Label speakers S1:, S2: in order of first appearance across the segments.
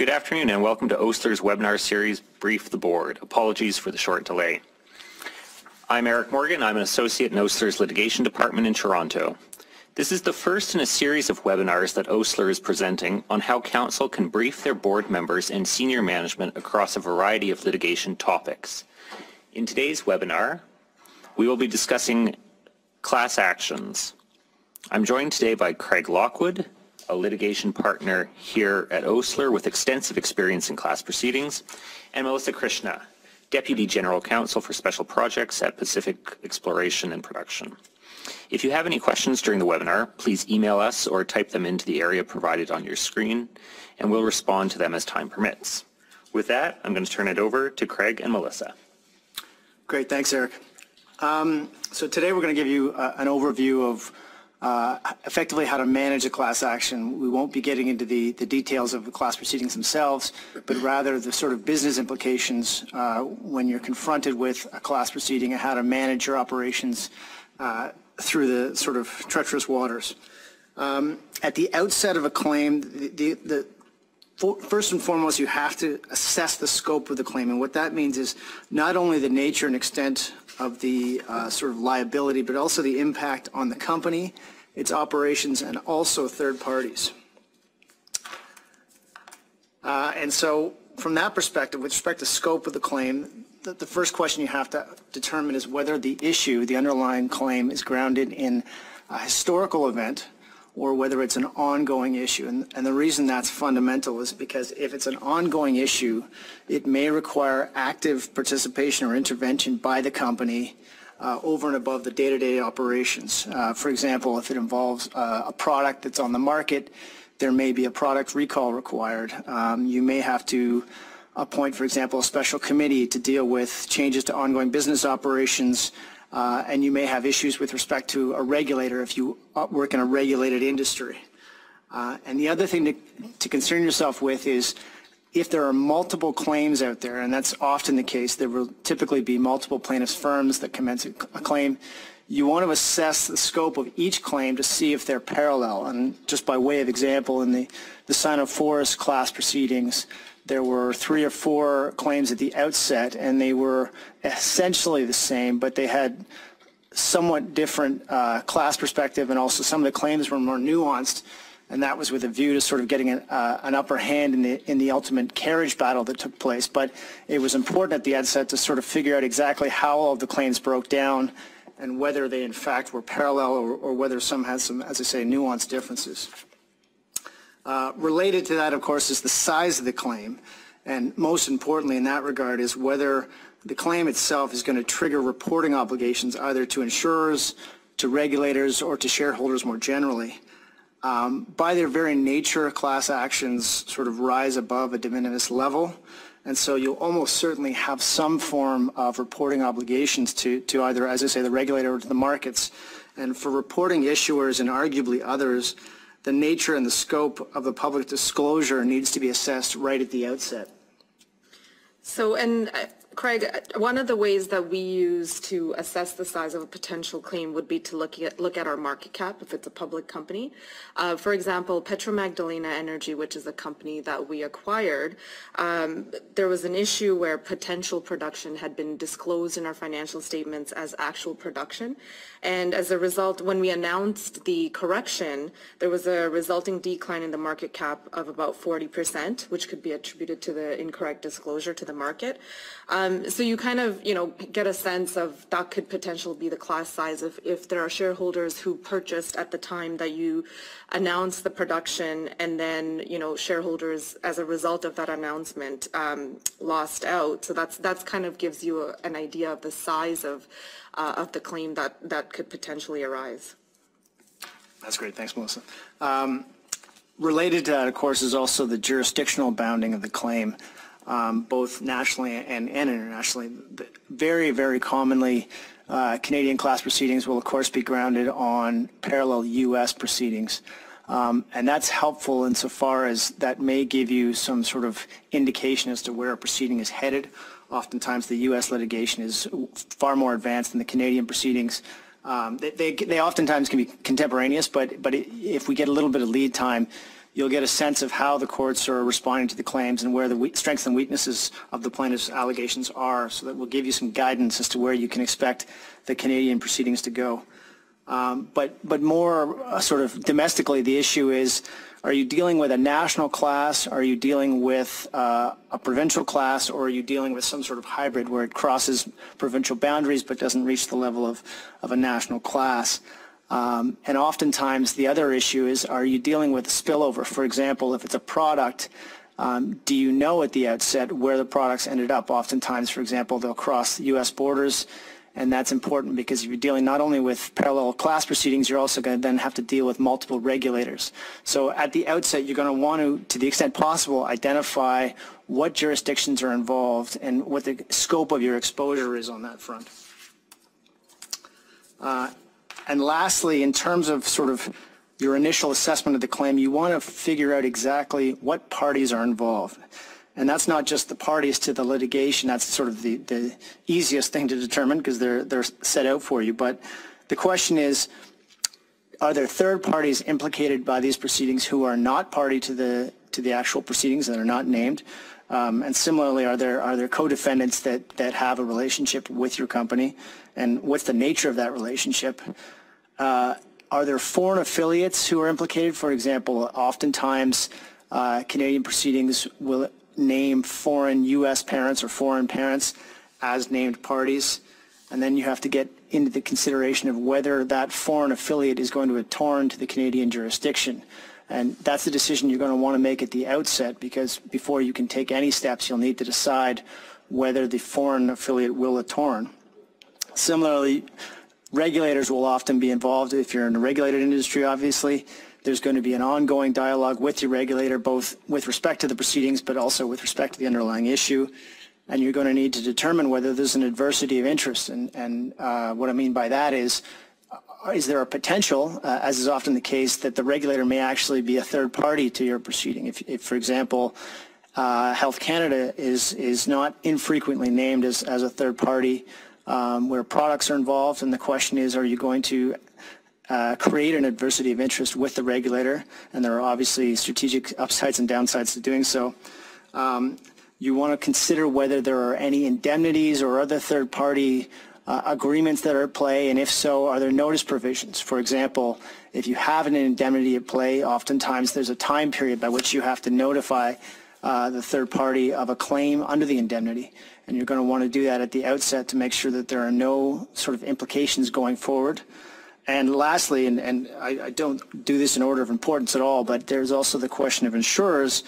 S1: Good afternoon and welcome to Osler's webinar series, Brief the Board. Apologies for the short delay. I'm Eric Morgan. I'm an associate in Osler's litigation department in Toronto. This is the first in a series of webinars that Osler is presenting on how Counsel can brief their board members and senior management across a variety of litigation topics. In today's webinar, we will be discussing class actions. I'm joined today by Craig Lockwood, a litigation partner here at Osler with extensive experience in class proceedings, and Melissa Krishna, Deputy General Counsel for Special Projects at Pacific Exploration and Production. If you have any questions during the webinar, please email us or type them into the area provided on your screen, and we'll respond to them as time permits. With that, I'm going to turn it over to Craig and Melissa.
S2: Great, thanks, Eric. Um, so today we're going to give you uh, an overview of uh, effectively how to manage a class action. We won't be getting into the, the details of the class proceedings themselves, but rather the sort of business implications uh, when you're confronted with a class proceeding and how to manage your operations uh, through the sort of treacherous waters. Um, at the outset of a claim, the, the, the first and foremost, you have to assess the scope of the claim. And what that means is not only the nature and extent of the uh, sort of liability, but also the impact on the company, its operations, and also third parties. Uh, and so from that perspective, with respect to scope of the claim, the, the first question you have to determine is whether the issue, the underlying claim, is grounded in a historical event or whether it's an ongoing issue. And, and, the reason that's fundamental is because if it's an ongoing issue, it may require active participation or intervention by the company uh, over and above the day-to-day operations. Uh, for example, if it involves uh, a product that's on the market, there may be a product recall required. Um, you may have to appoint, for example, a special committee to deal with changes to ongoing business operations, uh, and you may have issues with respect to a regulator if you uh, work in a regulated industry. And the other thing to, to concern yourself with is if there are multiple claims out there, and that's often the case, there will typically be multiple plaintiffs' firms that commence a, claim, you want to assess the scope of each claim to see if they're parallel. And just by way of example, in the, the Sino-Forest class proceedings, there were three or four claims at the outset, and they were essentially the same, but they had somewhat different uh, class perspective, and also some of the claims were more nuanced, and that was with a view to sort of getting an, uh, an upper hand in the in the ultimate carriage battle that took place. But it was important at the outset to sort of figure out exactly how all of the claims broke down, and whether they in fact were parallel or, or whether some had some, as I say, nuanced differences. Uh, related to that, of course, is the size of the claim. And most importantly in that regard is whether the claim itself is going to trigger reporting obligations either to insurers, to regulators, or to shareholders more generally. Um, by their very nature, class actions sort of rise above a de minimis level. And so you'll almost certainly have some form of reporting obligations to, to either, as I say, the regulator or to the markets. And for reporting issuers and arguably others, the nature and the scope of the public disclosure needs to be assessed right at the outset.
S3: So, and uh, Craig, one of the ways that we use to assess the size of a potential claim would be to look at look at our market cap if it's a public company. Uh, for example, Petro Magdalena Energy, which is a company that we acquired, um, there was an issue where potential production had been disclosed in our financial statements as actual production, and as a result, when we announced the correction, there was a resulting decline in the market cap of about 40%, which could be attributed to the incorrect disclosure to the market. Um, so you kind of, you know, get a sense of that could potentially be the class size if, if there are shareholders who purchased at the time that you announced the production and then, you know, shareholders as a result of that announcement um, lost out. So that's, that's kind of gives you a, an idea of the size of uh, of the claim that, that could potentially arise.
S2: That's great. Thanks, Melissa. Um, related to that, of course, is also the jurisdictional bounding of the claim, um, both nationally and, and internationally. Very, very commonly, uh, Canadian class proceedings will, of course, be grounded on parallel U.S. proceedings. Um, and that's helpful insofar as that may give you some sort of indication as to where a proceeding is headed Oftentimes the U.S. litigation is far more advanced than the Canadian proceedings. Um, they, they, they, oftentimes can be contemporaneous, but, but if we get a little bit of lead time, you'll get a sense of how the courts are responding to the claims and where the strengths and weaknesses of the plaintiff's allegations are, so that will give you some guidance as to where you can expect the Canadian proceedings to go. Um, But, but more uh, sort of domestically, the issue is, are you dealing with a national class? Are you dealing with uh, a provincial class? Or are you dealing with some sort of hybrid where it crosses provincial boundaries but doesn't reach the level of, of a national class? Um, And oftentimes, the other issue is, are you dealing with spillover? For example, if it's a product, um, do you know at the outset where the products ended up? Oftentimes, for example, they'll cross U.S. borders, and that's important because if you're dealing not only with parallel class proceedings, you're also going to then have to deal with multiple regulators. So at the outset, you're going to want to, to the extent possible, identify what jurisdictions are involved and what the scope of your exposure is on that front. Uh, And lastly, in terms of sort of your initial assessment of the claim, you want to figure out exactly what parties are involved. And that's not just the parties to the litigation, that's sort of the, the easiest thing to determine because they're, they're set out for you. But the question is, are there third parties implicated by these proceedings who are not party to the, to the actual proceedings and are not named? Um, and similarly, are there, are there co-defendants that, that have a relationship with your company? And what's the nature of that relationship? Uh, are there foreign affiliates who are implicated? For example, oftentimes uh, Canadian proceedings will name foreign U.S. parents or foreign parents as named parties. And then you have to get into the consideration of whether that foreign affiliate is going to return to the Canadian jurisdiction. And that's the decision you're going to want to make at the outset because before you can take any steps, you'll need to decide whether the foreign affiliate will return. Similarly, regulators will often be involved. If you're in a regulated industry, obviously, there's going to be an ongoing dialogue with your regulator, both with respect to the proceedings, but also with respect to the underlying issue. And you're going to need to determine whether there's an adversity of interest. And, and uh, what I mean by that is, uh, is there a potential, uh, as is often the case, that the regulator may actually be a third party to your proceeding? If, if for example, uh, Health Canada is, is not infrequently named as, as a third party um, where products are involved, and the question is, are you going to uh, create an adversity of interest with the regulator? And there are obviously strategic upsides and downsides to doing so. Um, you want to consider whether there are any indemnities or other third-party uh, agreements that are at play, and if so, are there notice provisions? For example, if you have an indemnity at play, oftentimes there's a time period by which you have to notify uh, the third party of a claim under the indemnity. And you're going to want to do that at the outset to make sure that there are no sort of implications going forward. And lastly, and, and I, I don't do this in order of importance at all, but there's also the question of insurers,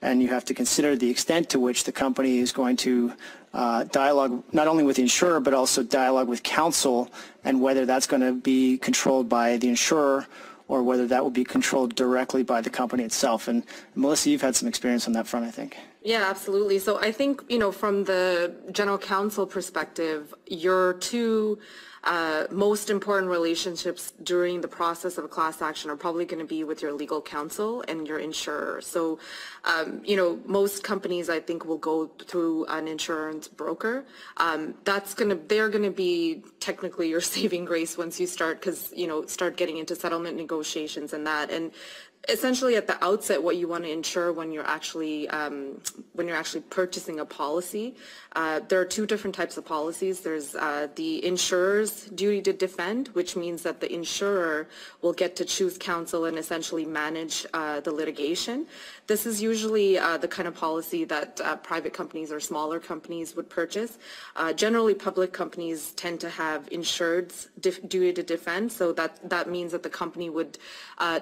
S2: and you have to consider the extent to which the company is going to uh, dialogue not only with the insurer, but also dialogue with counsel, and whether that's going to be controlled by the insurer or whether that will be controlled directly by the company itself. And Melissa, you've had some experience on that front, I think.
S3: Yeah, absolutely. So I think, you know, from the general counsel perspective, your two uh, most important relationships during the process of a class action are probably going to be with your legal counsel and your insurer. So, um, you know, most companies I think will go through an insurance broker. Um, that's going to, they're going to be technically your saving grace once you start, because, you know, start getting into settlement negotiations and that. And essentially at the outset what you want to ensure when you're actually um, when you're actually purchasing a policy uh, there are two different types of policies. There's uh, the insurer's duty to defend which means that the insurer will get to choose counsel and essentially manage uh, the litigation this is usually uh, the kind of policy that uh, private companies or smaller companies would purchase uh, generally public companies tend to have insured's duty to defend so that that means that the company would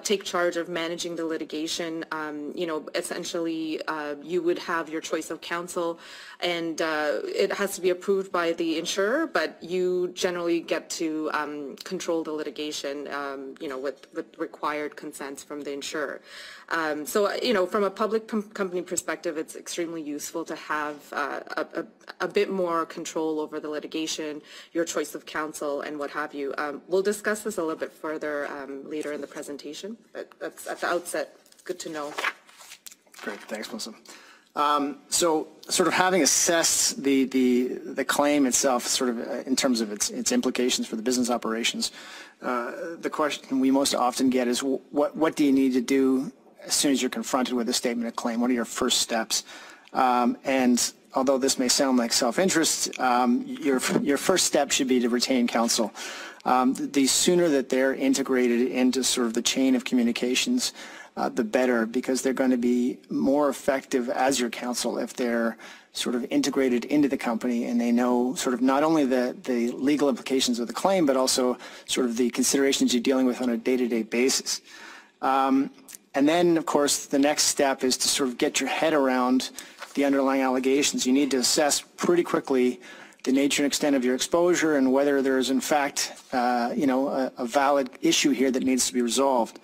S3: take charge of managing the litigation, um, you know, essentially uh, you would have your choice of counsel and uh, it has to be approved by the insurer, but you generally get to um, control the litigation, um, you know, with, with required consents from the insurer. Um, so, you know, from a public com company perspective, it's extremely useful to have uh, a, a, a, bit more control over the litigation, your choice of counsel, and what have you. Um, we'll discuss this a little bit further um, later in the presentation, but that's at the outset, good to know.
S2: Great, thanks, Melissa. Um, so sort of having assessed the, the, the claim itself, sort of uh, in terms of its, its implications for the business operations, uh, the question we most often get is what, what do you need to do as soon as you're confronted with a statement of claim? What are your first steps? Um, and although this may sound like self-interest, um, your your first step should be to retain counsel. Um, the sooner that they're integrated into sort of the chain of communications, uh, the better, because they're going to be more effective as your counsel if they're sort of integrated into the company and they know sort of not only the, the legal implications of the claim, but also sort of the considerations you're dealing with on a day-to-day basis. Um, and then, of course, the next step is to sort of get your head around the underlying allegations. You need to assess pretty quickly the nature and extent of your exposure and whether there is, in fact, uh, you know, a, a, valid issue here that needs to be resolved.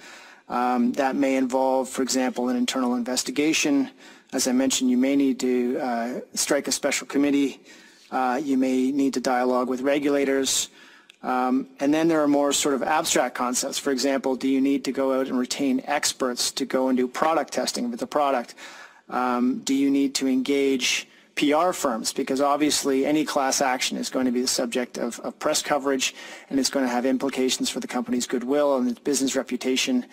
S2: Um, that may involve, for example, an internal investigation. As I mentioned, you may need to uh, strike a special committee. Uh, you may need to dialogue with regulators. Um, and then there are more sort of abstract concepts. For example, do you need to go out and retain experts to go and do product testing with the product? Um, do you need to engage PR firms? Because obviously any class action is going to be the subject of, of press coverage and it's going to have implications for the company's goodwill and its business reputation.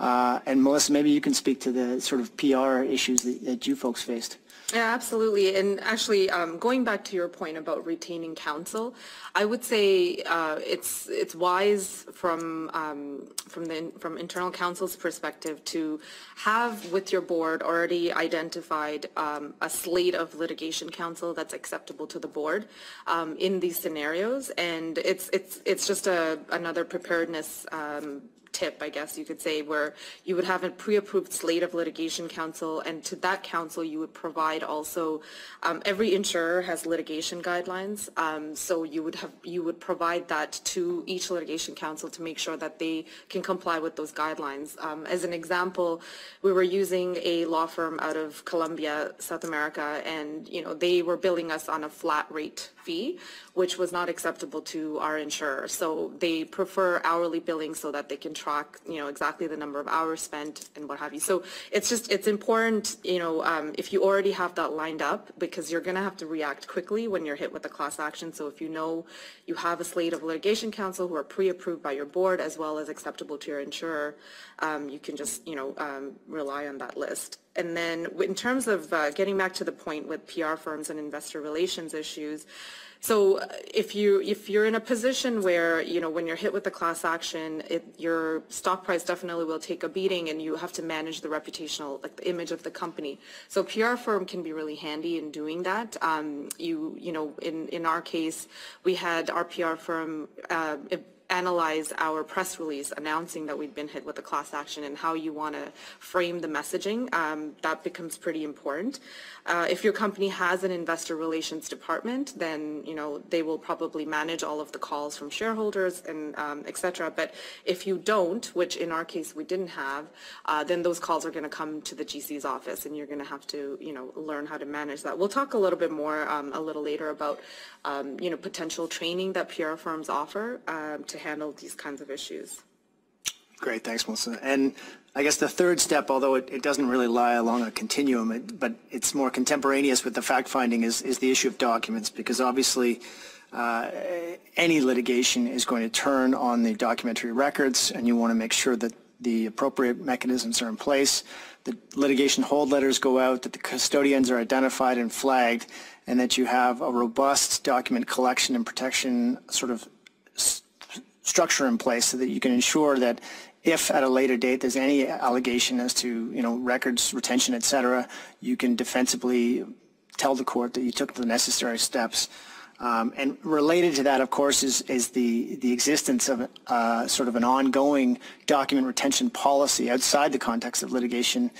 S2: Uh, and Melissa, maybe you can speak to the sort of PR issues that, that you folks faced.
S3: Yeah, absolutely. And actually, um, going back to your point about retaining counsel, I would say uh, it's it's wise from um, from the from internal counsel's perspective to have with your board already identified um, a slate of litigation counsel that's acceptable to the board um, in these scenarios, and it's it's it's just a another preparedness um, tip, I guess you could say, where you would have a pre-approved slate of litigation counsel, and to that counsel you would provide also, um, every insurer has litigation guidelines, um, so you would have, you would provide that to each litigation counsel to make sure that they can comply with those guidelines. Um, as an example, we were using a law firm out of Colombia, South America, and, you know, they were billing us on a flat rate fee, which was not acceptable to our insurer. So they prefer hourly billing so that they can track, you know, exactly the number of hours spent and what have you. So it's just, it's important, you know, um, if you already have that lined up, because you're going to have to react quickly when you're hit with a class action. So if you know you have a slate of litigation counsel who are pre-approved by your board as well as acceptable to your insurer, um, you can just, you know, um, rely on that list. And then in terms of uh, getting back to the point with PR firms and investor relations issues, so uh, if you if you're in a position where you know when you're hit with a class action, it, your stock price definitely will take a beating, and you have to manage the reputational like the image of the company. So PR firm can be really handy in doing that. Um, you you know in in our case, we had our PR firm. Uh, analyze our press release announcing that we've been hit with a class action and how you want to frame the messaging, um, that becomes pretty important. Uh, if your company has an investor relations department, then you know they will probably manage all of the calls from shareholders and um, et cetera. But if you don't, which in our case we didn't have, uh, then those calls are going to come to the GC's office, and you're going to have to you know learn how to manage that. We'll talk a little bit more um, a little later about um, you know potential training that PR firms offer um, to handle these kinds of issues.
S2: Great, thanks, Melissa. And I guess the third step, although it, it doesn't really lie along a continuum, it, but it's more contemporaneous with the fact finding, is, is the issue of documents, because obviously uh, any litigation is going to turn on the documentary records, and you want to make sure that the appropriate mechanisms are in place, that litigation hold letters go out, that the custodians are identified and flagged, and that you have a robust document collection and protection sort of structure in place so that you can ensure that if at a later date there's any allegation as to you know records retention, et cetera, you can defensively tell the court that you took the necessary steps. Um, and related to that, of course, is, is the, the existence of uh, sort of an ongoing document retention policy outside the context of litigation.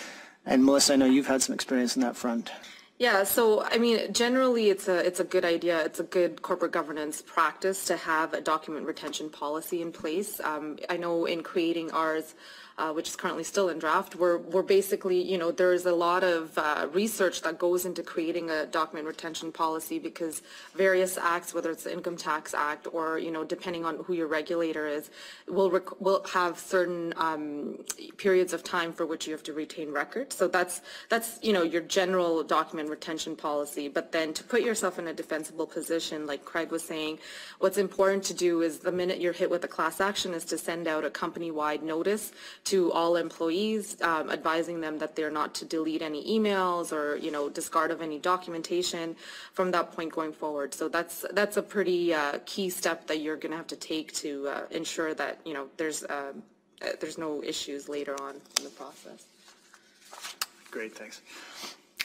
S2: And Melissa, I know you've had some experience in that front.
S3: Yeah, so I mean, generally, it's a it's a good idea. It's a good corporate governance practice to have a document retention policy in place. Um, I know in creating ours, uh, which is currently still in draft, we're, we're basically, you know, there's a lot of uh, research that goes into creating a document retention policy because various acts, whether it's the Income Tax Act or, you know, depending on who your regulator is, will, will have certain um, periods of time for which you have to retain records. So that's, that's, you know, your general document retention policy. But then to put yourself in a defensible position, like Craig was saying, what's important to do is the minute you're hit with a class action is to send out a company-wide notice to all employees, um, advising them that they're not to delete any emails or, you know, discard of any documentation from that point going forward. So that's, that's a pretty uh, key step that you're going to have to take to uh, ensure that, you know, there's, uh, uh, there's no issues later on in the process.
S2: Great, thanks.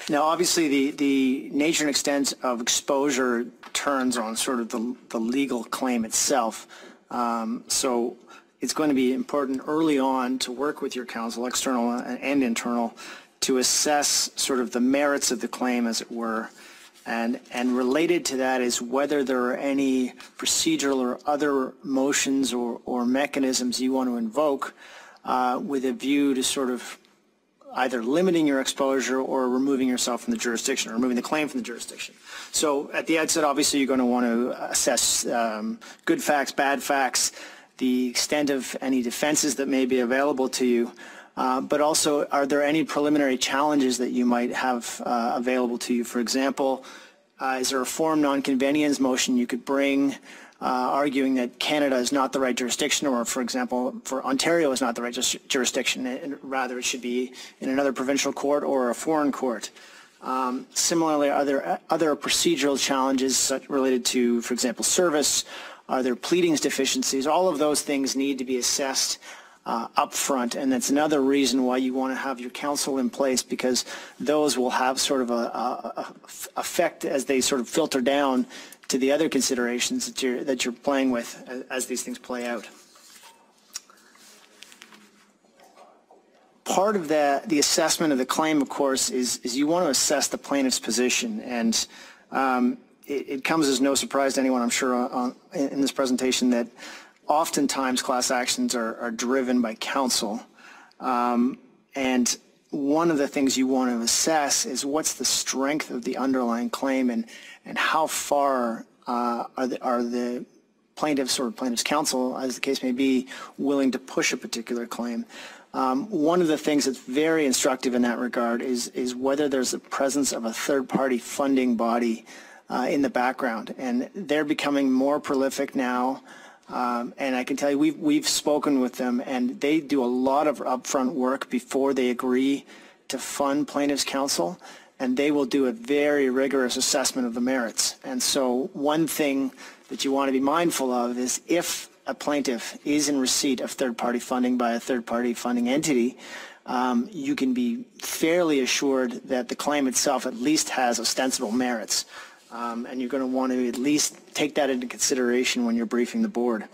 S2: Now, obviously, the, the nature and extent of exposure turns on sort of the, the legal claim itself. Um, so it's going to be important early on to work with your counsel, external and internal, to assess sort of the merits of the claim, as it were. And, and related to that is whether there are any procedural or other motions or, or mechanisms you want to invoke uh, with a view to sort of either limiting your exposure or removing yourself from the jurisdiction or removing the claim from the jurisdiction. So at the outset, obviously, you're going to want to assess um, good facts, bad facts, the extent of any defenses that may be available to you, uh, but also are there any preliminary challenges that you might have uh, available to you? For example, uh, is there a forum non conveniens motion you could bring uh, arguing that Canada is not the right jurisdiction, or for example, for Ontario is not the right jurisdiction, and rather it should be in another provincial court or a foreign court. Um, similarly, are there other procedural challenges related to, for example, service? Are there pleadings deficiencies? All of those things need to be assessed uh, up front, and that's another reason why you want to have your counsel in place because those will have sort of a, a, a effect as they sort of filter down to the other considerations that you're, that you're playing with as, as these things play out. Part of the, the assessment of the claim, of course, is, is you want to assess the plaintiff's position. And um, it, it, comes as no surprise to anyone, I'm sure, on, in this presentation that oftentimes class actions are, are driven by counsel. Um, and one of the things you want to assess is what's the strength of the underlying claim and, and how far uh, are, the, are the plaintiffs or plaintiffs counsel, as the case may be, willing to push a particular claim. Um, one of the things that's very instructive in that regard is, is whether there's a presence of a third-party funding body uh, in the background. And they're becoming more prolific now. Um, and I can tell you, we've, we've spoken with them, and they do a lot of upfront work before they agree to fund plaintiffs' counsel and they will do a very rigorous assessment of the merits. And so one thing that you want to be mindful of is if a plaintiff is in receipt of third-party funding by a third-party funding entity, um, you can be fairly assured that the claim itself at least has ostensible merits. Um, and you're going to want to at least take that into consideration when you're briefing the board.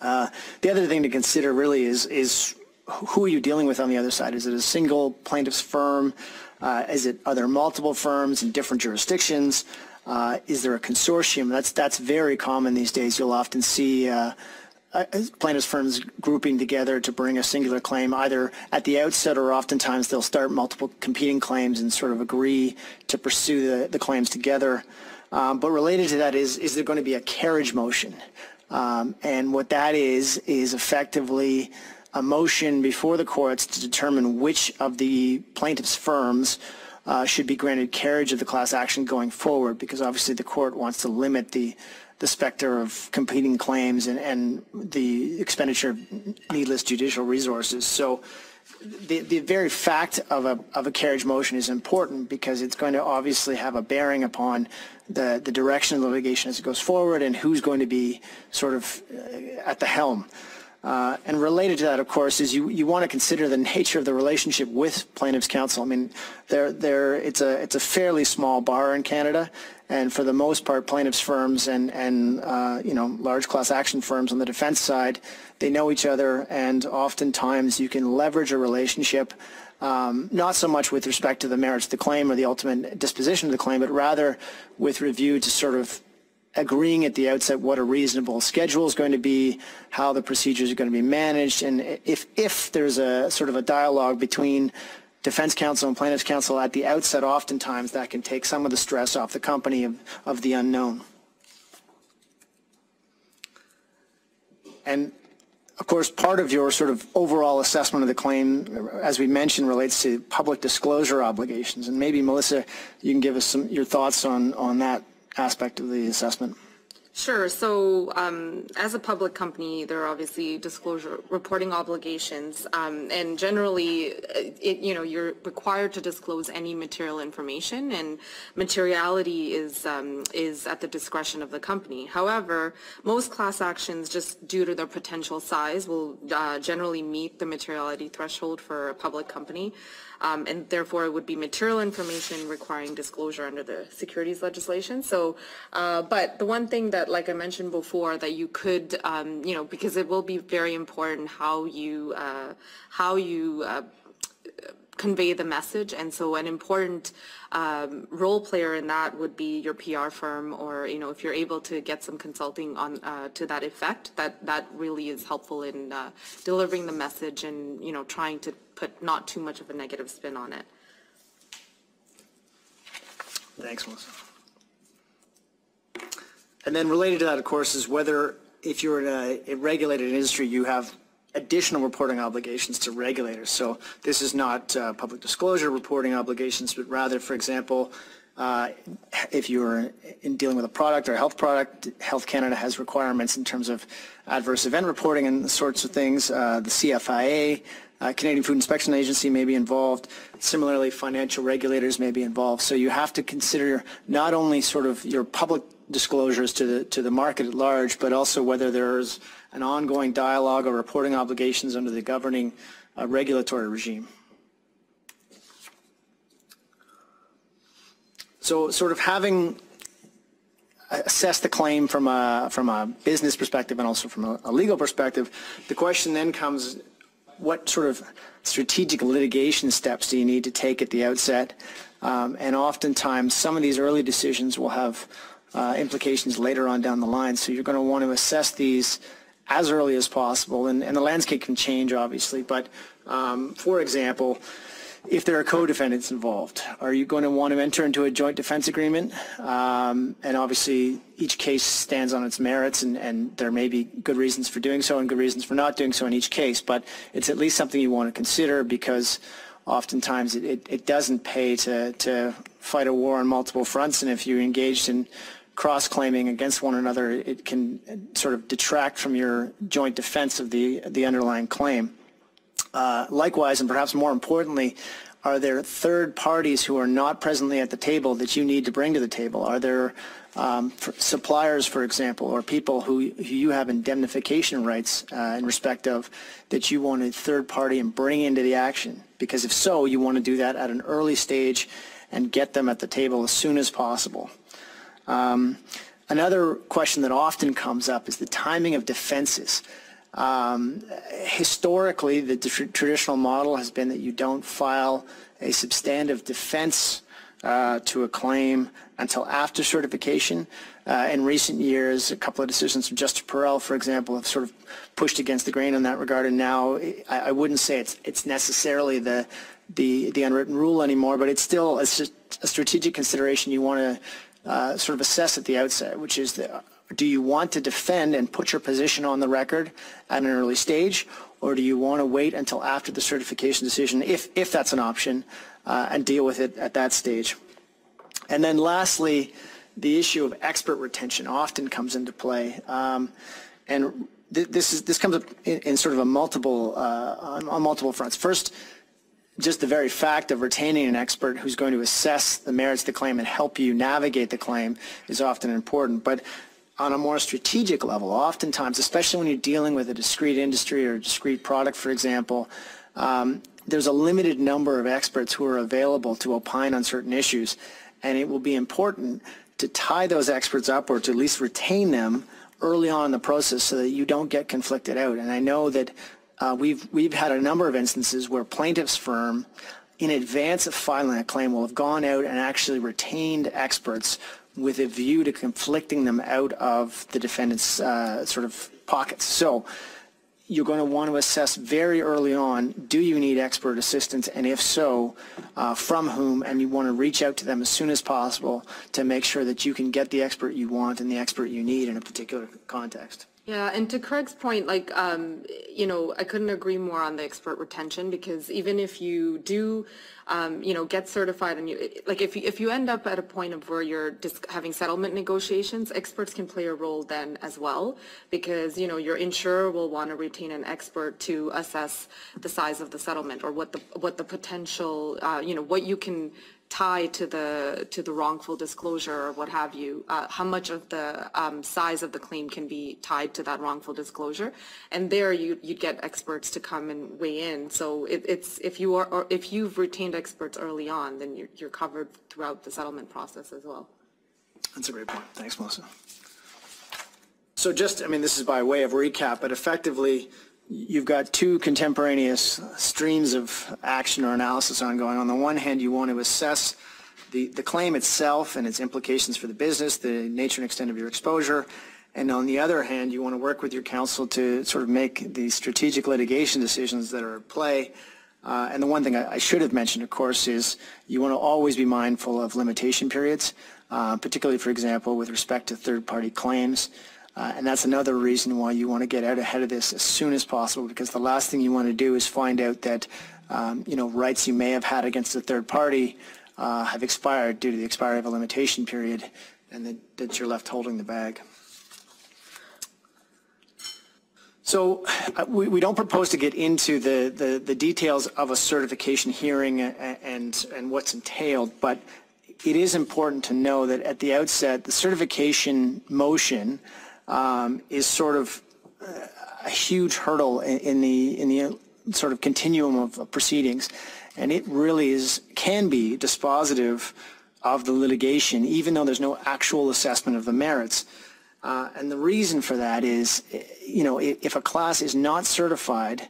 S2: Uh, the other thing to consider really is, is who are you dealing with on the other side? Is it a single plaintiff's firm? Uh, is it, are there multiple firms in different jurisdictions? Uh, is there a consortium? That's, that's very common these days. You'll often see uh, plaintiffs firms grouping together to bring a singular claim either at the outset or oftentimes they'll start multiple competing claims and sort of agree to pursue the, the claims together. Um, but related to that is, is there going to be a carriage motion? Um, and what that is, is effectively a motion before the courts to determine which of the plaintiff's firms uh, should be granted carriage of the class action going forward because obviously the court wants to limit the the specter of competing claims and, and the expenditure of needless judicial resources. So the, the very fact of a, of a carriage motion is important because it's going to obviously have a bearing upon the, the direction of litigation as it goes forward and who's going to be sort of uh, at the helm. Uh, and related to that, of course, is you, you want to consider the nature of the relationship with plaintiffs' counsel. I mean, they're, they're, it's, a, it's a fairly small bar in Canada, and for the most part, plaintiffs' firms and, and uh, you know, large class action firms on the defense side, they know each other, and oftentimes you can leverage a relationship um, not so much with respect to the merits of the claim or the ultimate disposition of the claim, but rather with review to sort of agreeing at the outset what a reasonable schedule is going to be, how the procedures are going to be managed, and if, if there's a sort of a dialogue between defense counsel and plaintiff's counsel at the outset, oftentimes that can take some of the stress off the company of, of the unknown. And of course, part of your sort of overall assessment of the claim, as we mentioned, relates to public disclosure obligations. And maybe, Melissa, you can give us some your thoughts on, on that aspect of the assessment.
S3: Sure. So um, as a public company, there are obviously disclosure reporting obligations, um, and generally, it, you know, you're required to disclose any material information, and materiality is um, is at the discretion of the company. However, most class actions, just due to their potential size, will uh, generally meet the materiality threshold for a public company. Um, and therefore it would be material information requiring disclosure under the securities legislation. So, uh, but the one thing that, like I mentioned before, that you could, um, you know, because it will be very important how you, uh, how you uh, convey the message. And so an important um, role player in that would be your PR firm, or you know, if you're able to get some consulting on uh, to that effect, that that really is helpful in uh, delivering the message and you know, trying to put not too much of a negative spin on it.
S2: Thanks, Melissa. And then related to that, of course, is whether if you're in a, a regulated industry, you have additional reporting obligations to regulators. So this is not uh, public disclosure reporting obligations, but rather, for example, uh, if you're in dealing with a product or a health product, Health Canada has requirements in terms of adverse event reporting and sorts of things. Uh, the CFIA, uh, Canadian Food Inspection Agency may be involved. Similarly, financial regulators may be involved. So you have to consider not only sort of your public disclosures to the to the market at large, but also whether there's an ongoing dialogue or reporting obligations under the governing uh, regulatory regime. So sort of having assessed the claim from a from a business perspective and also from a, a legal perspective, the question then comes what sort of strategic litigation steps do you need to take at the outset? Um, and oftentimes, some of these early decisions will have uh, implications later on down the line. So you're going to want to assess these as early as possible. And, and the landscape can change, obviously. But um, for example, if there are co-defendants involved? Are you going to want to enter into a joint defense agreement? Um, and obviously, each case stands on its merits, and, and, there may be good reasons for doing so and good reasons for not doing so in each case. But it's at least something you want to consider because oftentimes it, it, it doesn't pay to, to fight a war on multiple fronts, and if you're engaged in cross-claiming against one another, it can sort of detract from your joint defense of the, the underlying claim. Uh, likewise, and perhaps more importantly, are there third parties who are not presently at the table that you need to bring to the table? Are there um, for suppliers, for example, or people who, who you have indemnification rights uh, in respect of that you want a third party and bring into the action? Because if so, you want to do that at an early stage and get them at the table as soon as possible. Um, another question that often comes up is the timing of defenses. Um, historically, the tr traditional model has been that you don't file a substantive defense uh, to a claim until after certification. Uh, in recent years, a couple of decisions from Justice Perell, for example, have sort of pushed against the grain in that regard. And now, I, I wouldn't say it's it's necessarily the the the unwritten rule anymore, but it's still a, a strategic consideration you want to uh, sort of assess at the outset, which is the do you want to defend and put your position on the record at an early stage, or do you want to wait until after the certification decision, if, if that's an option, uh, and deal with it at that stage? And then lastly, the issue of expert retention often comes into play. Um, and th this, is, this comes up in, in sort of a multiple, uh, on, on multiple fronts. First, just the very fact of retaining an expert who's going to assess the merits of the claim and help you navigate the claim is often important. But on a more strategic level, oftentimes, especially when you're dealing with a discrete industry or a discrete product, for example, um, there's a limited number of experts who are available to opine on certain issues, and it will be important to tie those experts up or to at least retain them early on in the process so that you don't get conflicted out. And I know that uh, we've we've had a number of instances where plaintiff's firm in advance of filing a claim will have gone out and actually retained experts with a view to conflicting them out of the defendant's uh, sort of pockets. So you're going to want to assess very early on, do you need expert assistance, and if so, uh, from whom, and you want to reach out to them as soon as possible to make sure that you can get the expert you want and the expert you need in a particular context.
S3: Yeah, and to Craig's point, like, um, you know, I couldn't agree more on the expert retention because even if you do, um, you know, get certified and you, like, if you, if you end up at a point of where you're just having settlement negotiations, experts can play a role then as well because, you know, your insurer will want to retain an expert to assess the size of the settlement or what the, what the potential, uh, you know, what you can tie to the to the wrongful disclosure or what have you, uh, how much of the um, size of the claim can be tied to that wrongful disclosure, and there you you'd get experts to come and weigh in. So it, it's if you are if you've retained experts early on, then you're, you're covered throughout the settlement process as well.
S2: That's a great point. Thanks, Melissa. So just, I mean, this is by way of recap, but effectively, you've got two contemporaneous streams of action or analysis ongoing. On the one hand, you want to assess the, the claim itself and its implications for the business, the nature and extent of your exposure. And on the other hand, you want to work with your counsel to sort of make the strategic litigation decisions that are at play. Uh, and the one thing I, I, should have mentioned, of course, is you want to always be mindful of limitation periods, uh, particularly, for example, with respect to third-party claims. Uh, and that's another reason why you want to get out ahead of this as soon as possible because the last thing you want to do is find out that um, you know rights you may have had against a third party uh, have expired due to the expiry of a limitation period and that, that you're left holding the bag. So uh, we, we, don't propose to get into the, the, the, details of a certification hearing and, and, and what's entailed, but it is important to know that at the outset, the certification motion um, is sort of a huge hurdle in, the in the sort of continuum of, of proceedings, and it really is can be dispositive of the litigation, even though there's no actual assessment of the merits. Uh, and the reason for that is, you know, if a class is not certified,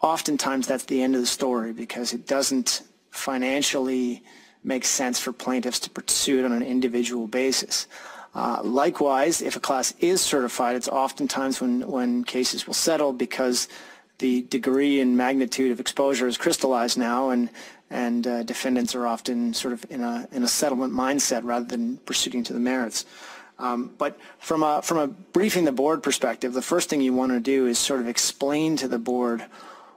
S2: oftentimes that's the end of the story because it doesn't financially make sense for plaintiffs to pursue it on an individual basis. Uh, likewise, if a class is certified, it's oftentimes when, when cases will settle because the degree and magnitude of exposure is crystallized now and, and uh, defendants are often sort of in a, in a settlement mindset rather than proceeding to the merits. Um, but from a, from a briefing the board perspective, the first thing you want to do is sort of explain to the board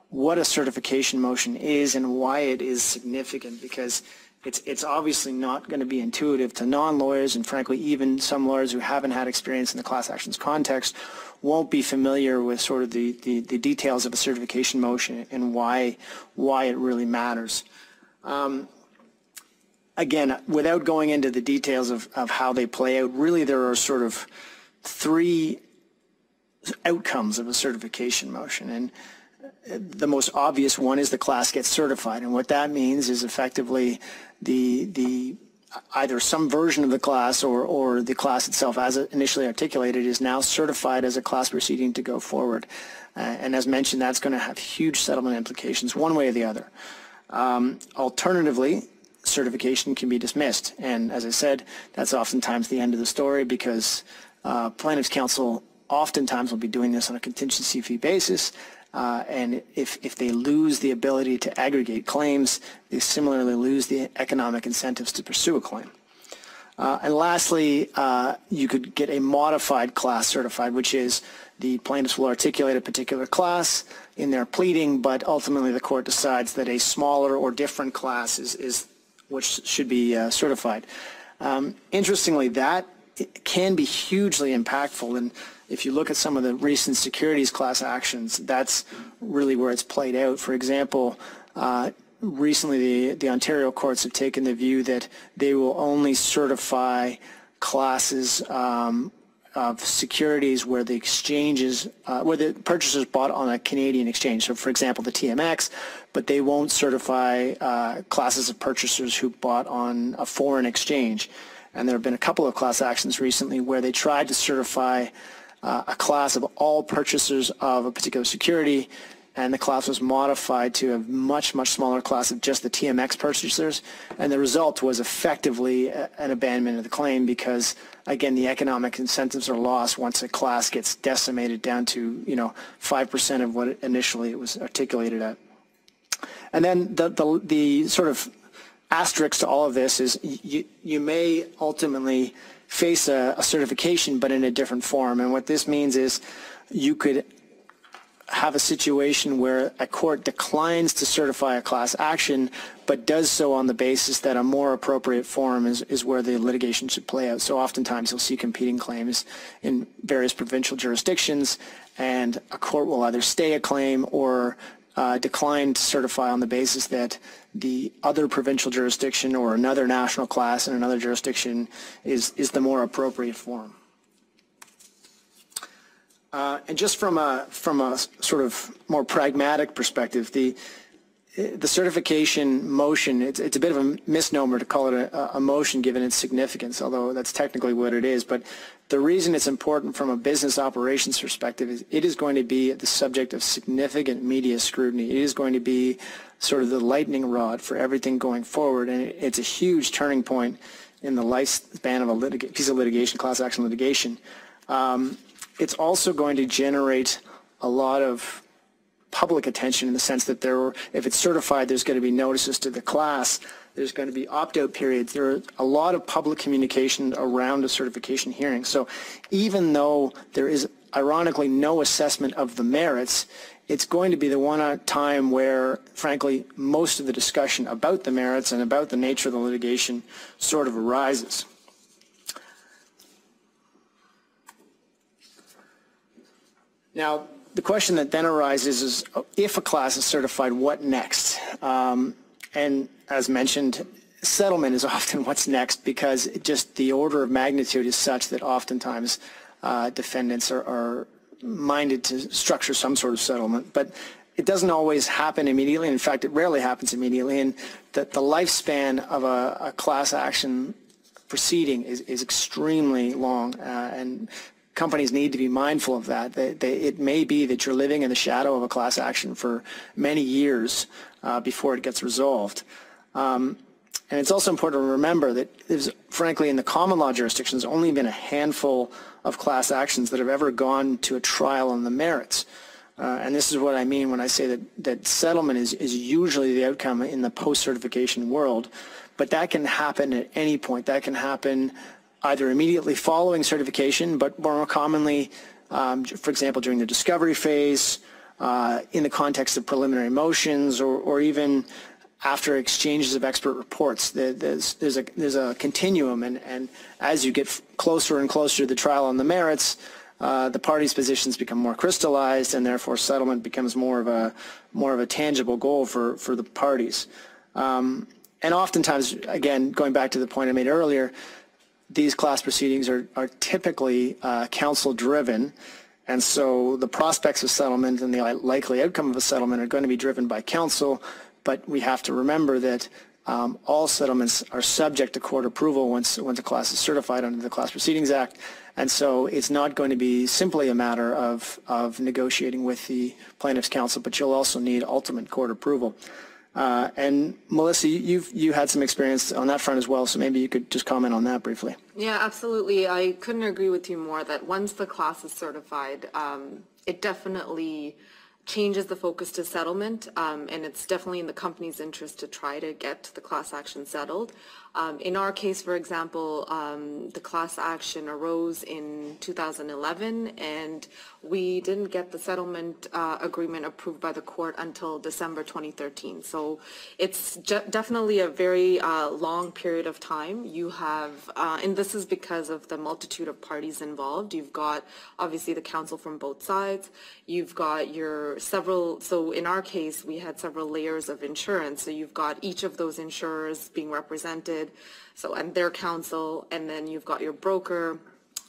S2: what a certification motion is and why it is significant because it's, it's obviously not going to be intuitive to non-lawyers and frankly even some lawyers who haven't had experience in the class actions context won't be familiar with sort of the, the, the details of a certification motion and why, why it really matters. Um, again, without going into the details of, of how they play out, really there are sort of three outcomes of a certification motion. And the most obvious one is the class gets certified. And what that means is effectively the, the either some version of the class or, or the class itself as initially articulated is now certified as a class proceeding to go forward. Uh, and as mentioned, that's going to have huge settlement implications one way or the other. Um, alternatively, certification can be dismissed. And as I said, that's oftentimes the end of the story because uh, plaintiffs' counsel oftentimes will be doing this on a contingency fee basis. Uh, and if, if they lose the ability to aggregate claims, they similarly lose the economic incentives to pursue a claim. Uh, and lastly, uh, you could get a modified class certified, which is the plaintiffs will articulate a particular class in their pleading, but ultimately the court decides that a smaller or different class is, is which should be uh, certified. Um, interestingly, that can be hugely impactful. And if you look at some of the recent securities class actions, that's really where it's played out. For example, uh, recently the, the Ontario courts have taken the view that they will only certify classes um, of securities where the exchanges, uh, where the purchasers bought on a Canadian exchange. So, for example, the TMX, but they won't certify uh, classes of purchasers who bought on a foreign exchange. And there have been a couple of class actions recently where they tried to certify uh, a class of all purchasers of a particular security, and the class was modified to a much, much smaller class of just the TMX purchasers. And the result was effectively an abandonment of the claim because, again, the economic incentives are lost once a class gets decimated down to, you know, 5% of what initially it was articulated at. And then the, the, the sort of asterisk to all of this is you, you may ultimately face a, a, certification but in a different form. And what this means is you could have a situation where a court declines to certify a class action, but does so on the basis that a more appropriate forum is, is where the litigation should play out. So oftentimes you'll see competing claims in various provincial jurisdictions, and a court will either stay a claim or uh, decline to certify on the basis that the other provincial jurisdiction or another national class in another jurisdiction is, is the more appropriate forum. Uh, and just from a from a sort of more pragmatic perspective, the the certification motion, it's, it's a bit of a misnomer to call it a, a, motion given its significance, although that's technically what it is. But the reason it's important from a business operations perspective is it is going to be the subject of significant media scrutiny. It is going to be sort of the lightning rod for everything going forward. And it, it's a huge turning point in the lifespan of a piece of litigation, class action litigation. Um, it's also going to generate a lot of public attention in the sense that there, were, if it's certified, there's going to be notices to the class. There's going to be opt-out periods. There are a lot of public communication around a certification hearing. So even though there is ironically no assessment of the merits, it's going to be the one time where, frankly, most of the discussion about the merits and about the nature of the litigation sort of arises. Now, the question that then arises is if a class is certified, what next? Um, and as mentioned, settlement is often what's next because just the order of magnitude is such that oftentimes uh, defendants are, are, minded to structure some sort of settlement. But it doesn't always happen immediately. In fact, it rarely happens immediately. And the, the lifespan of a, a, class action proceeding is, is extremely long. Uh, and companies need to be mindful of that. They, they, it may be that you're living in the shadow of a class action for many years uh, before it gets resolved. Um, and it's also important to remember that there's, frankly, in the common law jurisdictions, only been a handful of class actions that have ever gone to a trial on the merits. Uh, and this is what I mean when I say that, that settlement is, is usually the outcome in the post-certification world. But that can happen at any point. That can happen either immediately following certification, but more commonly, um, for example, during the discovery phase, uh, in the context of preliminary motions, or, or even after exchanges of expert reports. There's, there's, a, there's a continuum, and, and as you get closer and closer to the trial on the merits, uh, the parties' positions become more crystallized, and therefore settlement becomes more of a more of a tangible goal for for the parties. Um, and oftentimes, again, going back to the point I made earlier, these class proceedings are, are typically uh, counsel driven. And so the prospects of settlement and the likely outcome of a settlement are going to be driven by counsel. But we have to remember that um, all settlements are subject to court approval once, once a class is certified under the Class Proceedings Act. And so it's not going to be simply a matter of, of negotiating with the plaintiff's counsel, but you'll also need ultimate court approval. Uh, and Melissa, you've you had some experience on that front as well, so maybe you could just comment on that briefly.
S3: Yeah, absolutely. I couldn't agree with you more that once the class is certified, um, it definitely changes the focus to settlement, um, and it's definitely in the company's interest to try to get the class action settled. Um, in our case, for example, um, the class action arose in 2011, and we didn't get the settlement uh, agreement approved by the court until December 2013. So it's definitely a very uh, long period of time. You have, uh, and this is because of the multitude of parties involved. You've got obviously the counsel from both sides. You've got your several, so in our case, we had several layers of insurance. So you've got each of those insurers being represented so, and their counsel, and then you've got your broker.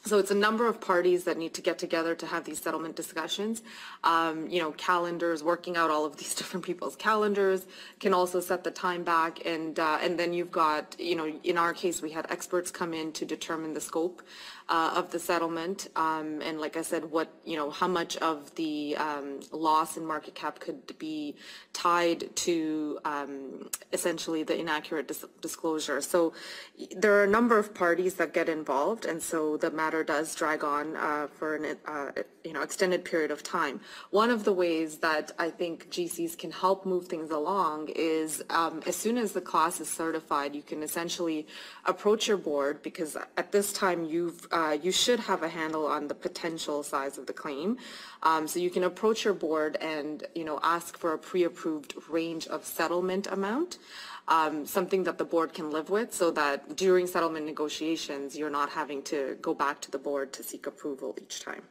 S3: So it's a number of parties that need to get together to have these settlement discussions. Um, you know, calendars, working out all of these different people's calendars can also set the time back. And, uh, and then you've got, you know, in our case, we had experts come in to determine the scope uh, of the settlement. Um, and like I said, what, you know, how much of the um, loss in market cap could be tied to um, essentially the inaccurate dis disclosure. So there are a number of parties that get involved. And so the matter does drag on uh, for an uh, you know extended period of time. One of the ways that I think GCs can help move things along is um, as soon as the class is certified, you can essentially approach your board because at this time you've uh, you should have a handle on the potential size of the claim. Um, so you can approach your board and you know ask for a pre-approved range of settlement amount um, something that the board can live with so that during settlement negotiations, you're not having to go back to the board to seek approval each time.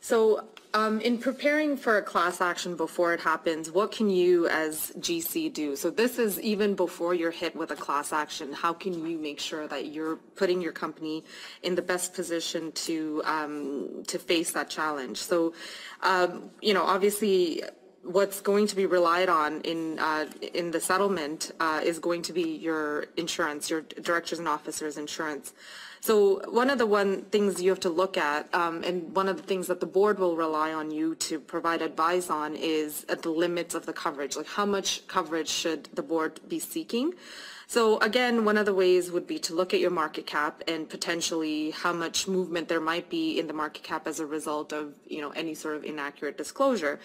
S3: So um, in preparing for a class action before it happens, what can you as GC do? So this is even before you're hit with a class action. How can you make sure that you're putting your company in the best position to um, to face that challenge? So, um, you know, obviously what's going to be relied on in uh, in the settlement uh, is going to be your insurance, your directors and officers insurance. So one of the one things you have to look at, um, and one of the things that the board will rely on you to provide advice on is at the limits of the coverage. Like how much coverage should the board be seeking? So again, one of the ways would be to look at your market cap and potentially how much movement there might be in the market cap as a result of, you know, any sort of inaccurate disclosure.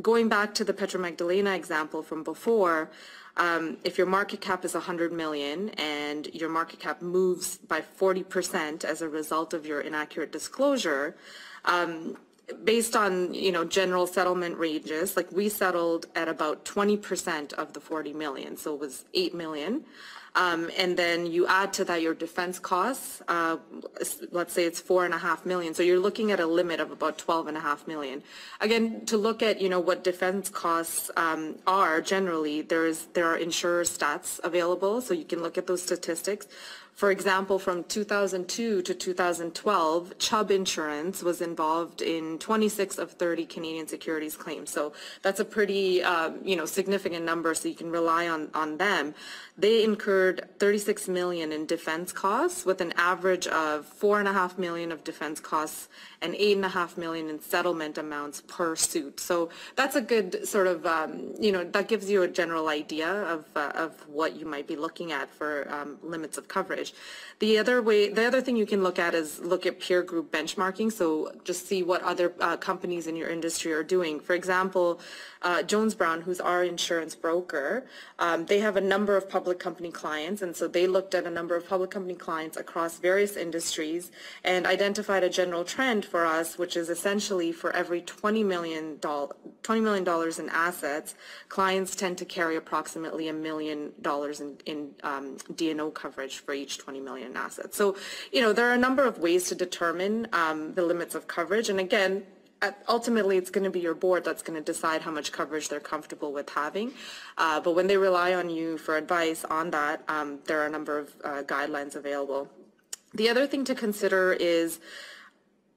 S3: Going back to the Petromagdalena example from before, um, if your market cap is 100 million and your market cap moves by 40% as a result of your inaccurate disclosure, um, based on you know general settlement ranges, like we settled at about 20% of the 40 million, so it was 8 million. Um, and then you add to that your defense costs, uh, let's say it's four and a half million. So you're looking at a limit of about 12 and a half million. Again, to look at, you know, what defense costs um, are generally, there's, there are insurer stats available. So you can look at those statistics. For example, from 2002 to 2012, Chubb Insurance was involved in 26 of 30 Canadian securities claims. So that's a pretty, um, you know, significant number. So you can rely on on them. They incurred 36 million in defense costs, with an average of four and a half million of defense costs and eight and a half million in settlement amounts per suit. So that's a good sort of, um, you know, that gives you a general idea of uh, of what you might be looking at for um, limits of coverage. The other way, the other thing you can look at is look at peer group benchmarking. So just see what other uh, companies in your industry are doing. For example, uh, Jones Brown, who's our insurance broker, um, they have a number of public company clients, and so they looked at a number of public company clients across various industries and identified a general trend for us, which is essentially for every $20 million, $20 million in assets, clients tend to carry approximately a million dollars in, in um, D&O coverage for each 20 million in assets. So, you know, there are a number of ways to determine um, the limits of coverage. And again, ultimately it's going to be your board that's going to decide how much coverage they're comfortable with having. Uh, but when they rely on you for advice on that, um, there are a number of uh, guidelines available. The other thing to consider is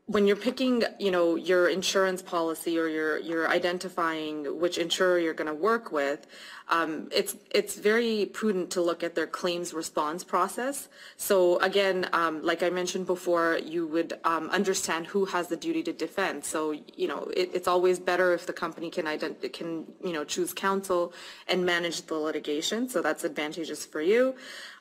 S3: when you're picking, you know, your insurance policy or you're you're identifying which insurer you're going to work with, um, it's it's very prudent to look at their claims response process. So again, um, like I mentioned before, you would um, understand who has the duty to defend. So you know, it, it's always better if the company can ident- can you know choose counsel and manage the litigation. So that's advantageous for you.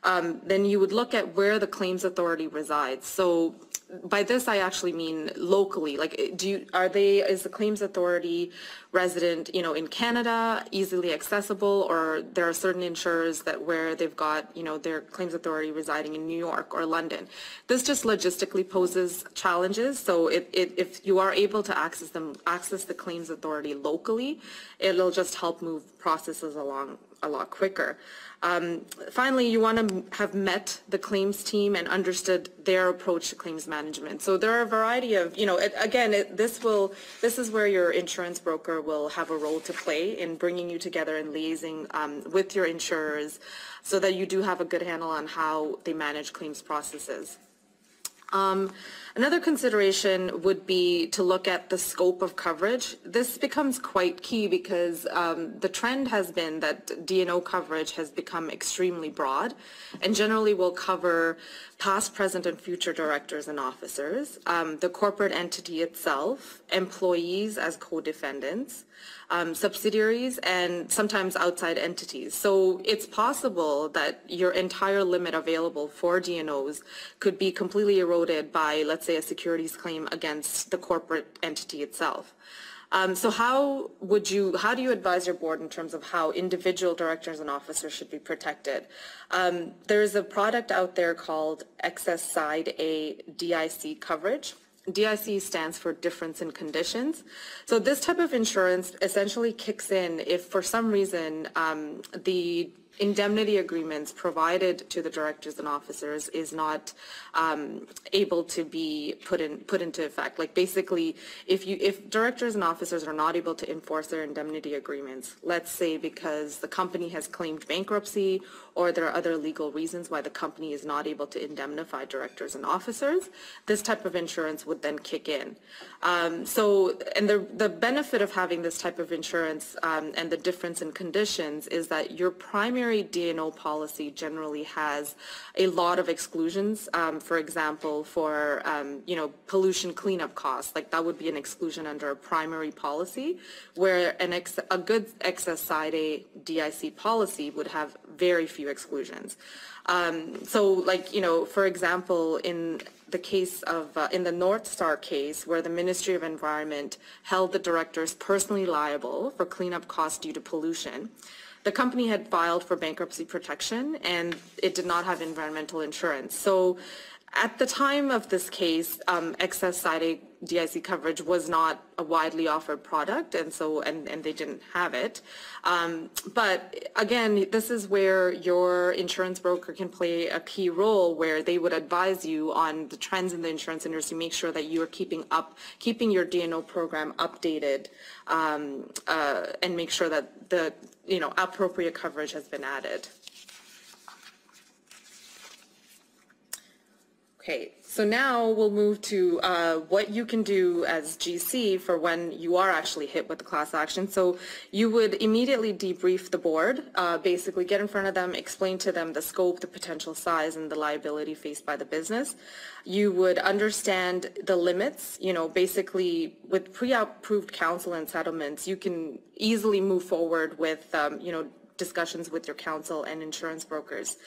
S3: Um, then you would look at where the claims authority resides. So by this I actually mean locally. Like, do you, are they is the claims authority resident, you know, in Canada, easily accessible, or there are certain insurers that where they've got, you know, their claims authority residing in New York or London. This just logistically poses challenges. So it, it, if you are able to access them, access the claims authority locally, it'll just help move processes along a lot quicker. Um, finally, you want to have met the claims team and understood their approach to claims management. So there are a variety of, you know, it, again, it, this will, this is where your insurance broker will have a role to play in bringing you together and liaising um, with your insurers so that you do have a good handle on how they manage claims processes. Um, another consideration would be to look at the scope of coverage. This becomes quite key because um, the trend has been that D&O coverage has become extremely broad and generally will cover past, present, and future directors and officers, um, the corporate entity itself, employees as co-defendants, um, subsidiaries, and sometimes outside entities. So it's possible that your entire limit available for D&Os could be completely eroded by, let's say, a securities claim against the corporate entity itself. Um, so how would you, how do you advise your board in terms of how individual directors and officers should be protected? Um, there's a product out there called Excess Side A DIC coverage. DIC stands for difference in conditions. So this type of insurance essentially kicks in if for some reason um, the indemnity agreements provided to the directors and officers is not um, able to be put in put into effect. Like basically, if you if directors and officers are not able to enforce their indemnity agreements, let's say because the company has claimed bankruptcy or there are other legal reasons why the company is not able to indemnify directors and officers, this type of insurance would then kick in. Um, so, and the the benefit of having this type of insurance um, and the difference in conditions is that your primary primary D&O policy generally has a lot of exclusions. Um, for example, for um, you know pollution cleanup costs, like that would be an exclusion under a primary policy, where a good excess side A DIC policy would have very few exclusions. Um, so, like you know, for example, in the case of, uh, in the Northstar case, where the Ministry of Environment held the directors personally liable for cleanup costs due to pollution, the company had filed for bankruptcy protection and it did not have environmental insurance. So at the time of this case, um, excess side DIC coverage was not a widely offered product, and so and, and they didn't have it. Um, but again, this is where your insurance broker can play a key role, where they would advise you on the trends in the insurance industry, make sure that you are keeping up, keeping your D&O program updated, um, uh, and make sure that the you know, appropriate coverage has been added. Okay, so now we'll move to uh, what you can do as GC for when you are actually hit with the class action. So you would immediately debrief the board, uh, basically get in front of them, explain to them the scope, the potential size, and the liability faced by the business. You would understand the limits, you know, basically with pre-approved counsel and settlements, you can easily move forward with, um, you know, discussions with your counsel and insurance brokers.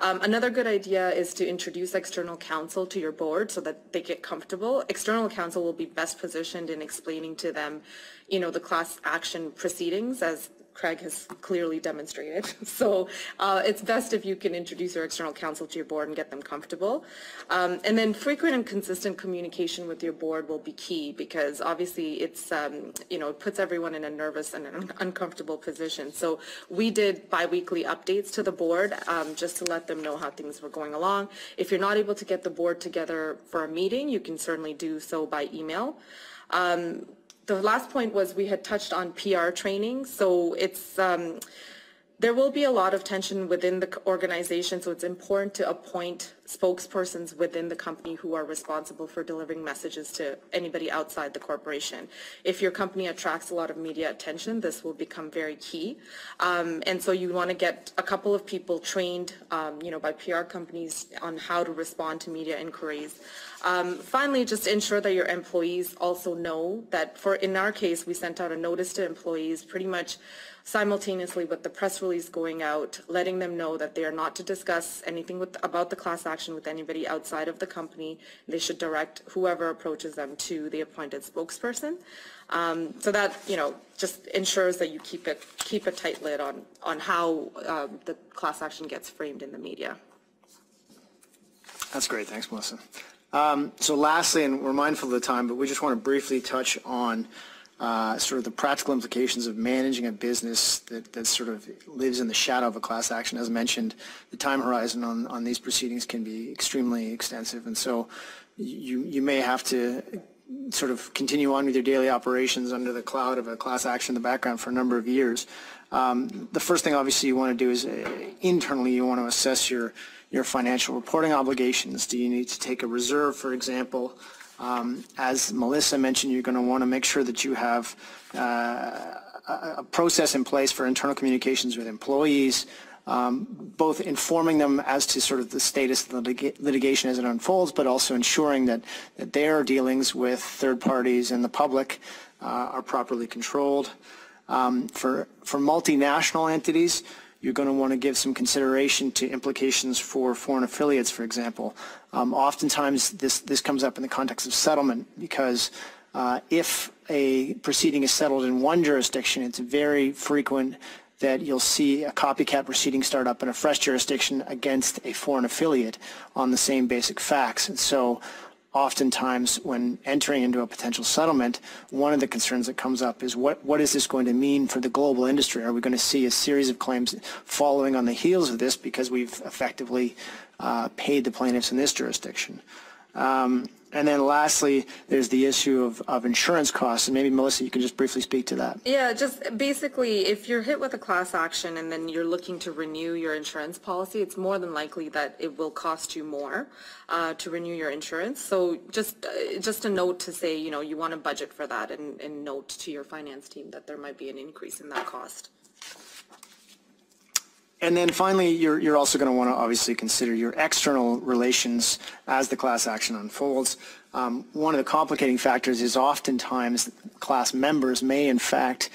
S3: Um, another good idea is to introduce external counsel to your board so that they get comfortable. External counsel will be best positioned in explaining to them, you know, the class action proceedings as Craig has clearly demonstrated. So uh, it's best if you can introduce your external counsel to your board and get them comfortable. Um, and then frequent and consistent communication with your board will be key because obviously it's, um, you know, it puts everyone in a nervous and an uncomfortable position. So we did biweekly updates to the board um, just to let them know how things were going along. If you're not able to get the board together for a meeting, you can certainly do so by email. Um, the last point was we had touched on PR training. So it's, um, there will be a lot of tension within the organization, so it's important to appoint spokespersons within the company who are responsible for delivering messages to anybody outside the corporation. If your company attracts a lot of media attention, this will become very key. Um, and so you want to get a couple of people trained, um, you know, by PR companies on how to respond to media inquiries. Um, finally, just ensure that your employees also know that for, in our case, we sent out a notice to employees pretty much simultaneously with the press release going out, letting them know that they are not to discuss anything with, about the class action with anybody outside of the company. They should direct whoever approaches them to the appointed spokesperson. Um, so that, you know, just ensures that you keep it, keep a tight lid on, on how um, the class action gets framed in the media.
S2: That's great. Thanks, Melissa. Um, so lastly, and we're mindful of the time, but we just want to briefly touch on uh, sort of the practical implications of managing a business that, that sort of lives in the shadow of a class action. As mentioned, the time horizon on, on these proceedings can be extremely extensive, and so you, you may have to sort of continue on with your daily operations under the cloud of a class action in the background for a number of years. Um, the first thing obviously you want to do is uh, internally you want to assess your your financial reporting obligations. Do you need to take a reserve, for example? Um, as Melissa mentioned, you're going to want to make sure that you have uh, a process in place for internal communications with employees, um, both informing them as to sort of the status of the lit litigation as it unfolds, but also ensuring that, that their dealings with third parties and the public uh, are properly controlled. Um, For, for multinational entities, you're going to want to give some consideration to implications for foreign affiliates, for example. Um, Oftentimes, this, this comes up in the context of settlement because uh, if a proceeding is settled in one jurisdiction, it's very frequent that you'll see a copycat proceeding start up in a fresh jurisdiction against a foreign affiliate on the same basic facts. And so oftentimes when entering into a potential settlement, one of the concerns that comes up is what, what is this going to mean for the global industry? Are we going to see a series of claims following on the heels of this because we've effectively uh, paid the plaintiffs in this jurisdiction? Um, and then lastly, there's the issue of, of insurance costs, and maybe Melissa, you can just briefly speak to that.
S3: Yeah, just basically, if you're hit with a class action and then you're looking to renew your insurance policy, it's more than likely that it will cost you more uh, to renew your insurance. So just uh, just a note to say, you know, you want to budget for that and, and note to your finance team that there might be an increase in that cost.
S2: And then finally, you're, you're also going to want to obviously consider your external relations as the class action unfolds. Um, one of the complicating factors is oftentimes class members may in fact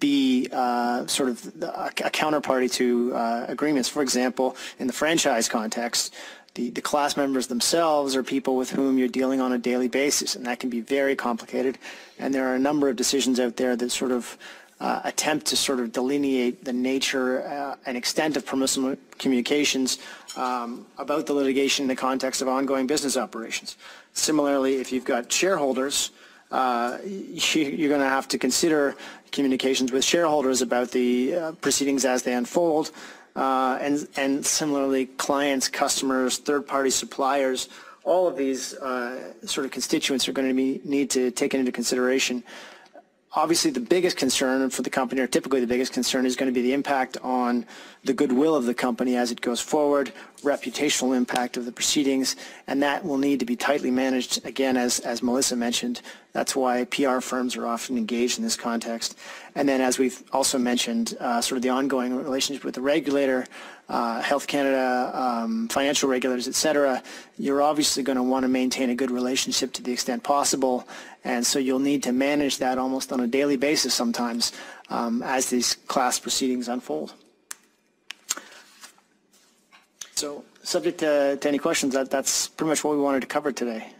S2: be uh, sort of a, a counterparty to uh, agreements. For example, in the franchise context, the, the class members themselves are people with whom you're dealing on a daily basis, and that can be very complicated. And there are a number of decisions out there that sort of uh, attempt to sort of delineate the nature uh, and extent of permissible communications um, about the litigation in the context of ongoing business operations. Similarly, if you've got shareholders, uh, you, are going to have to consider communications with shareholders about the uh, proceedings as they unfold, uh, and, and similarly, clients, customers, third-party suppliers, all of these uh, sort of constituents are going to be, need to take into consideration obviously the biggest concern for the company, or typically the biggest concern, is going to be the impact on the goodwill of the company as it goes forward, reputational impact of the proceedings, and that will need to be tightly managed, again, as, as Melissa mentioned. That's why PR firms are often engaged in this context. And then, as we've also mentioned, uh, sort of the ongoing relationship with the regulator, uh, Health Canada, um, financial regulators, et cetera, you're obviously going to want to maintain a good relationship to the extent possible. And so you'll need to manage that almost on a daily basis sometimes um, as these class proceedings unfold. So subject to, to any questions, that, that's pretty much what we wanted to cover today.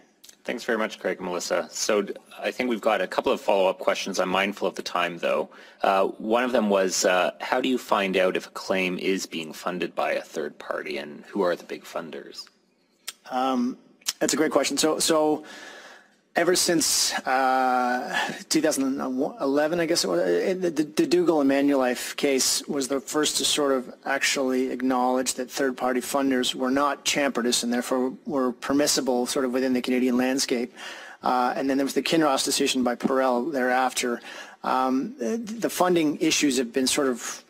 S1: Thanks very much, Craig and Melissa. So I think we've got a couple of follow-up questions. I'm mindful of the time, though. Uh, one of them was, uh, how do you find out if a claim is being funded by a third party, and who are the big funders?
S2: Um, that's a great question. So, so ever since uh, 2011, I guess it was, the, the Dugal and Manulife case was the first to sort of actually acknowledge that third-party funders were not champertous and therefore were permissible sort of within the Canadian landscape. Uh, and then there was the Kinross decision by Perell thereafter. Um, the funding issues have been sort of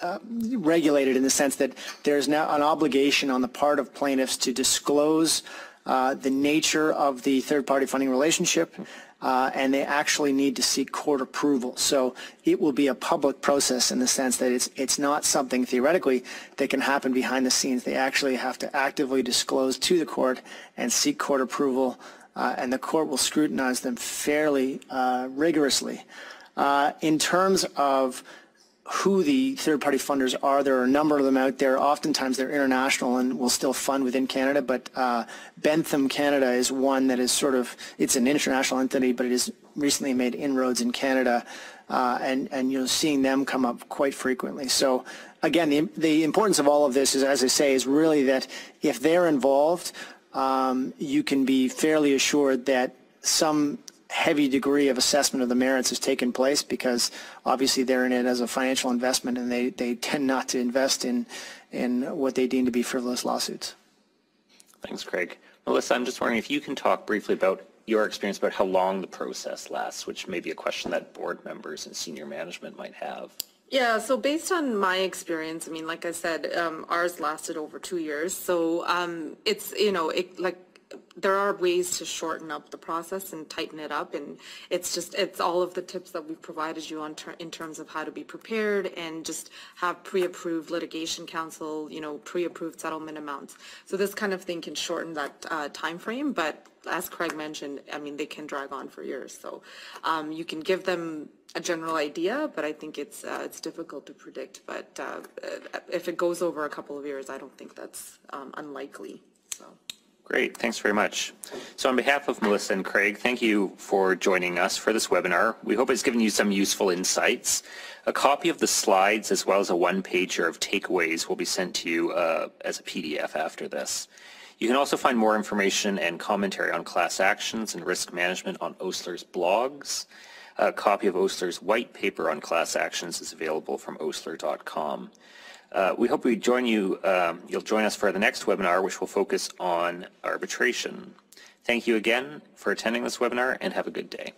S2: uh, regulated in the sense that there's now an obligation on the part of plaintiffs to disclose uh, the nature of the third-party funding relationship, uh, and they actually need to seek court approval. So it will be a public process in the sense that it's it's not something theoretically that can happen behind the scenes. They actually have to actively disclose to the court and seek court approval, uh, and the court will scrutinize them fairly uh, rigorously. Uh, in terms of who the third-party funders are. There are a number of them out there. Oftentimes they're international and will still fund within Canada, but uh, Bentham Canada is one that is sort of, it's an international entity, but it has recently made inroads in Canada, uh, and, and you know, seeing them come up quite frequently. So again, the, the importance of all of this is, as I say, is really that if they're involved, um, you can be fairly assured that some heavy degree of assessment of the merits has taken place because obviously they're in it as a financial investment and they, they tend not to invest in, in what they deem to be frivolous lawsuits.
S1: Thanks, Craig. Melissa, I'm just wondering if you can talk briefly about your experience about how long the process lasts, which may be a question that board members and senior management might have.
S3: Yeah, so based on my experience, I mean, like I said, um, ours lasted over two years. So um, it's, you know, it, like there are ways to shorten up the process and tighten it up, and it's just, it's all of the tips that we've provided you on, ter- in terms of how to be prepared and just have pre-approved litigation counsel, you know, pre-approved settlement amounts. So this kind of thing can shorten that uh, timeframe, but as Craig mentioned, I mean, they can drag on for years. So um, you can give them a general idea, but I think it's, uh, it's difficult to predict. But uh, if it goes over a couple of years, I don't think that's um, unlikely.
S1: Great, thanks very much. So on behalf of Melissa and Craig, thank you for joining us for this webinar. We hope it's given you some useful insights. A copy of the slides as well as a one-pager of takeaways will be sent to you uh, as a PDF after this. You can also find more information and commentary on class actions and risk management on Osler's blogs. A copy of Osler's white paper on class actions is available from osler.com. Uh, we hope we join you, um, you'll join us for the next webinar, which will focus on arbitration. Thank you again for attending this webinar and have a good day.